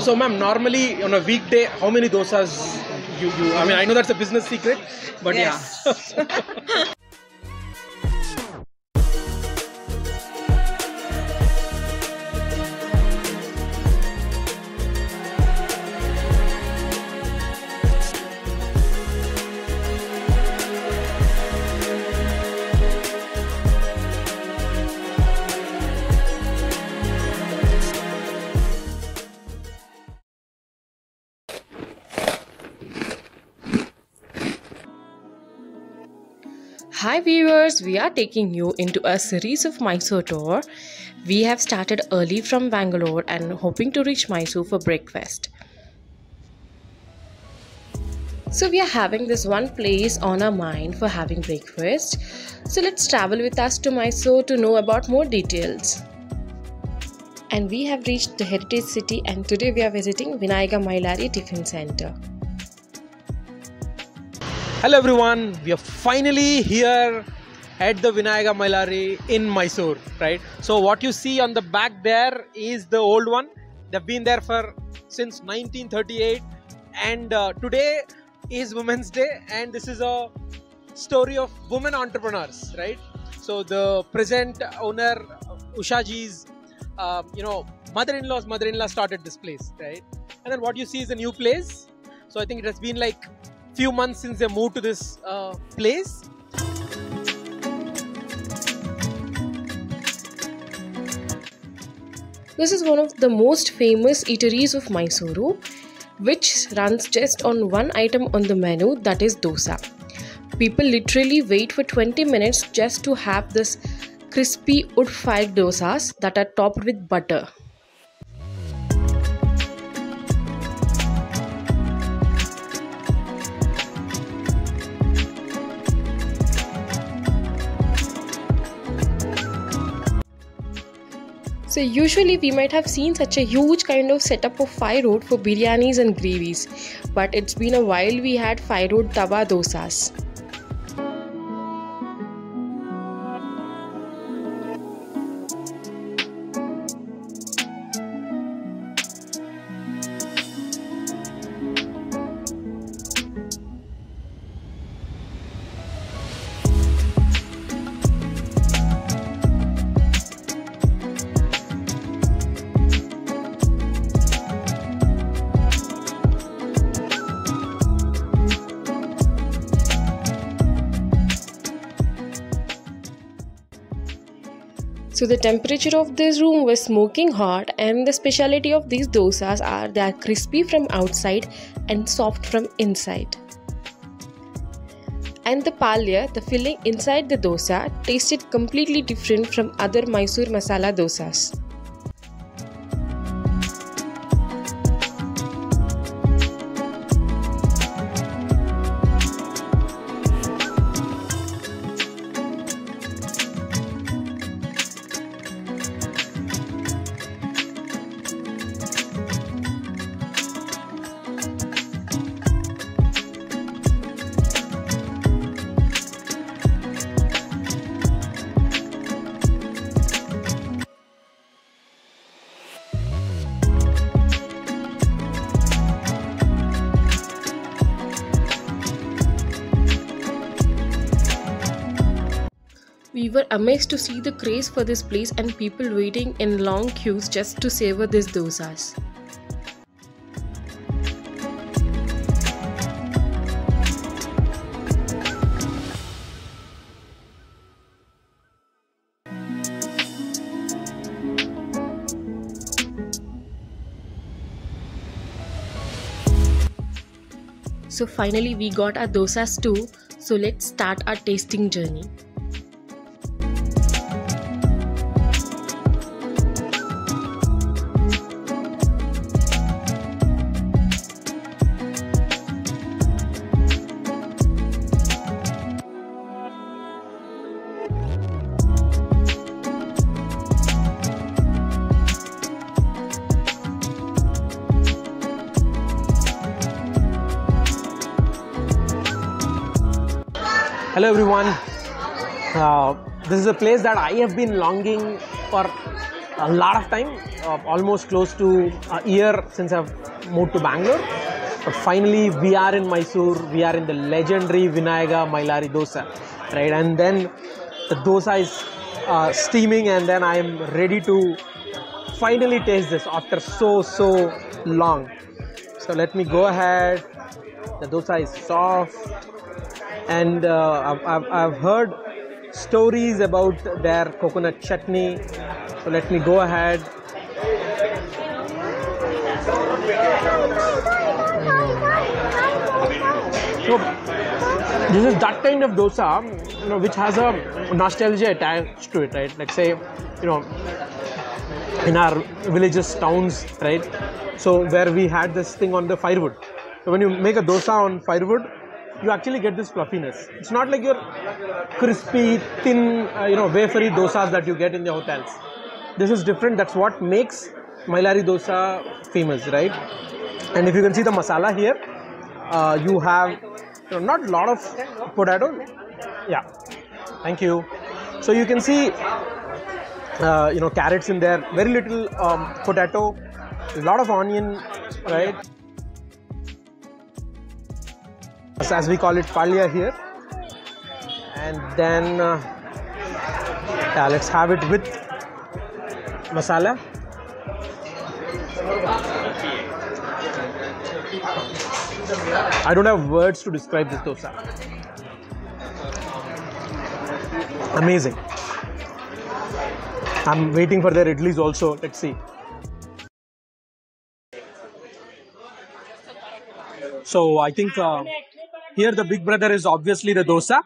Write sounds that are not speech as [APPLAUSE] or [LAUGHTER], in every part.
So, ma'am, normally on a weekday, how many dosas you you? I mean, I know that's a business secret, but Yes. yeah. [LAUGHS] Hi viewers, we are taking you into a series of Mysore tour. We have started early from Bangalore and hoping to reach Mysore for breakfast. So we are having this one place on our mind for having breakfast. So let's travel with us to Mysore to know about more details. And we have reached the heritage city and today we are visiting Vinayaka Mylari Tiffin Center. Hello everyone, we are finally here at the Vinayaka Mylari in Mysore, right? So what you see on the back there is the old one. They've been there for since 1938 and uh, today is Women's Day and this is a story of women entrepreneurs, right? So the present owner Ushaji's uh, you know mother-in-law's mother-in-law started this place, right? And then what you see is a new place. So I think it has been like few months since they moved to this uh, place. This is one of the most famous eateries of Mysuru, which runs just on one item on the menu that is dosa. People literally wait for 20 minutes just to have this crispy wood fired dosas that are topped with butter. So usually we might have seen such a huge kind of setup of firewood for biryanis and gravies, but it's been a while we had firewood tawa dosas. So the temperature of this room was smoking hot and the speciality of these dosas are they are crispy from outside and soft from inside. And the palya, the filling inside the dosa, tasted completely different from other Mysore masala dosas. We were amazed to see the craze for this place and people waiting in long queues just to savor these dosas. So finally we got our dosas too. So let's start our tasting journey. Hello everyone. Uh, this is a place that I have been longing for a lot of time, uh, almost close to a year since I've moved to Bangalore. But finally, we are in Mysore. We are in the legendary Vinayaka Mylari dosa, right? And then the dosa is uh, steaming, and then I am ready to finally taste this after so so long. So let me go ahead. The dosa is soft, and uh, I've, I've, heard stories about their coconut chutney. So let me go ahead. So this is that kind of dosa, you know, which has a nostalgia attached to it, right? Like say, you know, in our villages, towns, right? So where we had this thing on the firewood. So when you make a dosa on firewood, you actually get this fluffiness. It's not like your crispy, thin, uh, you know, wafery dosas that you get in the hotels. This is different. That's what makes Mylari dosa famous, right? And if you can see the masala here, uh, you have you know, not a lot of potato. Yeah, thank you. So you can see uh, you know carrots in there very little um, potato a lot of onion right as, we call it palya here and then uh, yeah let's have it with masala I don't have words to describe this dosa. Amazing. I'm waiting for their idlis also. Let's see. So I think uh, here the big brother is obviously the dosa,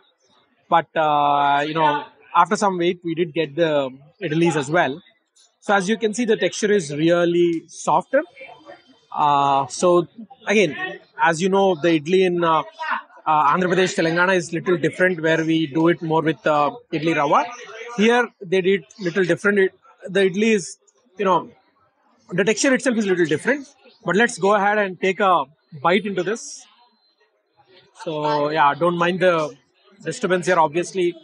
but uh, you know after some wait we did get the idlis as well. So as you can see, the texture is really softer. Uh, so again, as you know, the idli in uh, uh, Andhra Pradesh, Telangana is little different, where we do it more with uh, idli rava. Here they did little different. It, the idli is, you know, the texture itself is little different. But let's go ahead and take a bite into this. So yeah, don't mind the disturbance here. Obviously,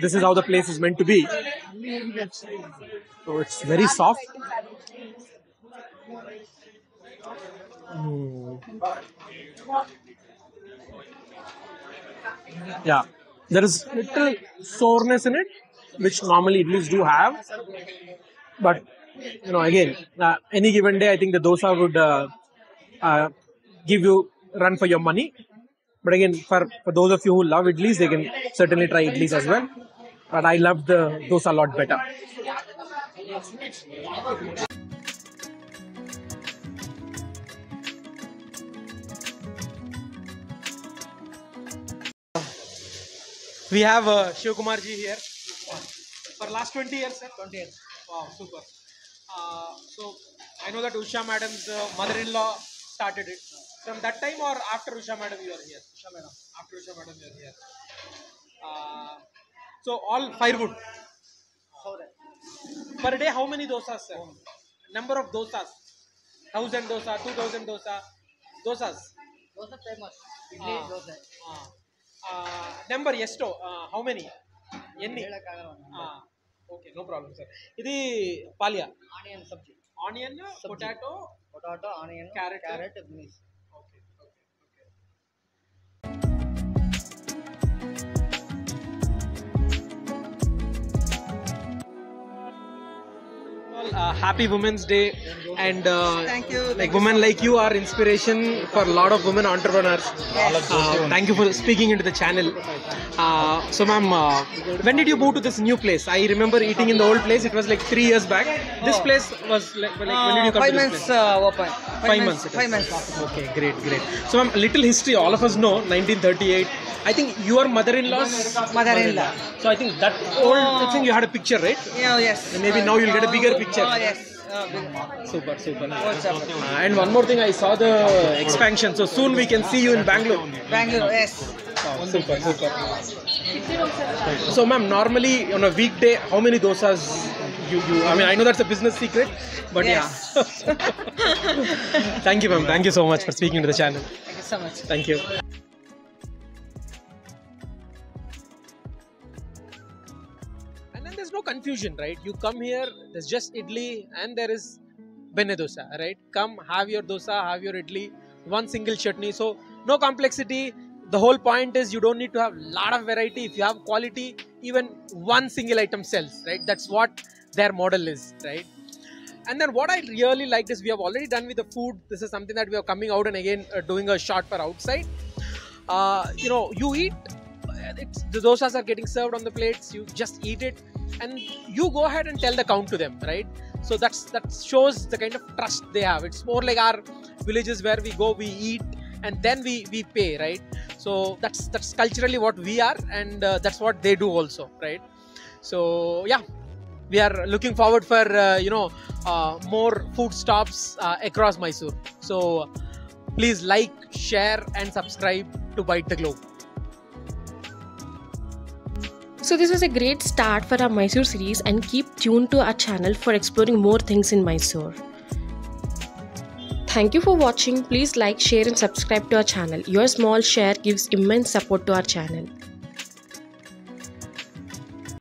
this is how the place is meant to be. So it's very soft. Mm. Yeah, there is little soreness in it, which normally idlis do have. But you know, again, uh, any given day, I think the dosa would uh, uh, give you run for your money. But again, for, for those of you who love idlis, they can certainly try idlis as well. But I love the dosa a lot better. We have uh, Shiv Kumar ji here for last 20 years, sir. 20 years. Wow, super. Uh, so I know that Usha madam's uh, mother-in-law started it. From that time or after Usha Madam you are here? Usha Madam. After Usha Madam you are here. Uh, so all firewood. Per day how many dosas sir? One. Number of dosas. Thousand dosa, two thousand dosa. Dosas. Dosa famous. Idli uh, dosa. Uh, uh, number ಎಷ್ಟು how many ಎಣ್ಣೆ okay, no problem, sir. Sir palya. Onion onion Onion, onion potato, potato onion carrot, carrot beans Uh, happy Women's Day, and uh, thank you. Thank like you women so like you are inspiration for a lot of women entrepreneurs. Yes. Uh, thank you for speaking into the channel. Uh, so, ma'am, uh, when did you move to this new place? I remember eating in the old place. It was like three years back. This oh. place was like, like when did you come five to this place? open five, months, months five months okay great great so ma'am little history all of us know 1938 i think your mother-in-law's mother-in-law so i think that oh. old oh. thing you had a picture right yeah oh, yes and maybe now you'll get a bigger oh, picture oh yes Super, super. Uh, and one more thing, I saw the expansion. So soon we can see you in Bangalore. Bangalore, yes. Oh, super, super. So, ma'am, normally on a weekday, how many dosas you, you I mean, I know that's a business secret, but yes. yeah. [LAUGHS] Thank you, ma'am. Thank you so much for speaking to the channel. Thank you so much. Thank you. And then there's no confusion, right? You come here, there's just idli, and there is benne dosa, right? Come, have your dosa, have your idli, one single chutney. So no complexity. The whole point is you don't need to have lot of variety. If you have quality, even one single item sells, right? That's what their model is, right? And then what I really liked is we have already done with the food. This is something that we are coming out and again uh, doing a shot for outside. Uh, you know, you eat. It's, the dosas are getting served on the plates. You just eat it, and you go ahead and tell the count to them, right? So that's that shows the kind of trust they have. It's more like our villages where we go, we eat, and then we we pay, right? So that's that's culturally what we are, and uh, that's what they do also, right? So yeah, we are looking forward for uh, you know uh, more food stops uh, across Mysore. So please like, share, and subscribe to Bite the Globe. So this was a great start for our Mysore series and keep tuned to our channel for exploring more things in Mysore. Thank you for watching. Please like, share and subscribe to our channel. Your small share gives immense support to our channel.